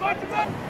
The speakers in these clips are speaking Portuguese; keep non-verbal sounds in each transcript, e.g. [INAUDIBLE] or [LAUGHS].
Warte mal!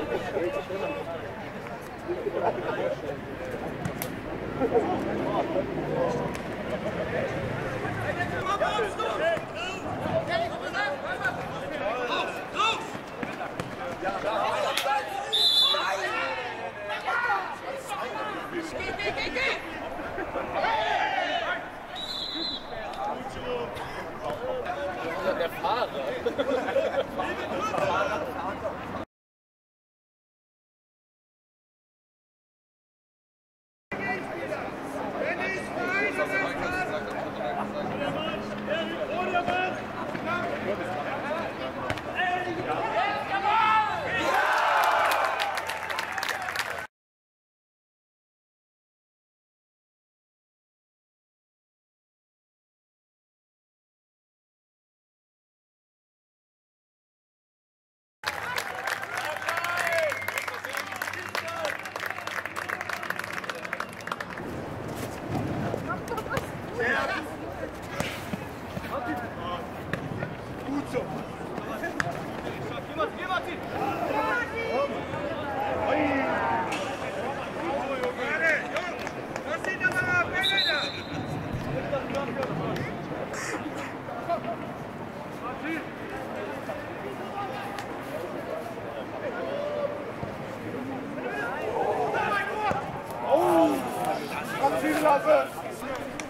Fahrer. [LAUGHS] Gracias.